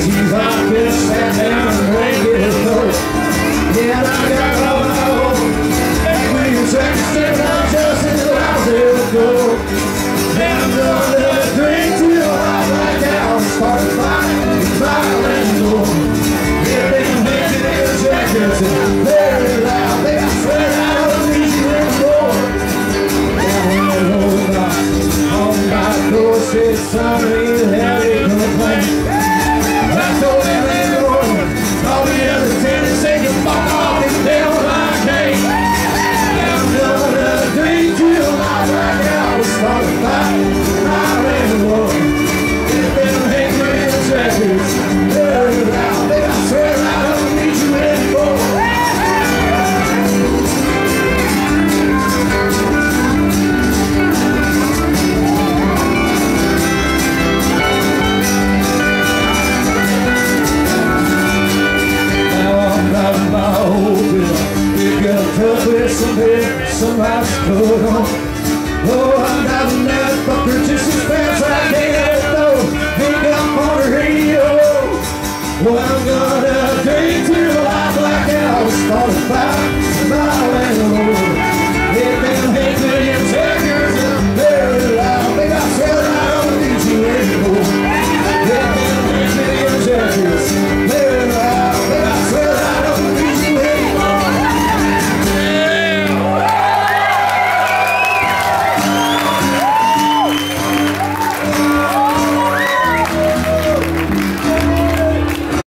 He's hot, better sat down and drank it as. Yeah, I got all I want. When you check the I'm just. And I'm gonna drink till I black out. Spark a fire, fire and door. Yeah, they can make it as checkers. Very loud, I swear I don't need you anymore. Down on the road, with some hair, some ice coat on. Oh, I got enough fucker just as fast I can throw. Think I'm on the radio. Well, I'm gonna drink till I black out. Start a.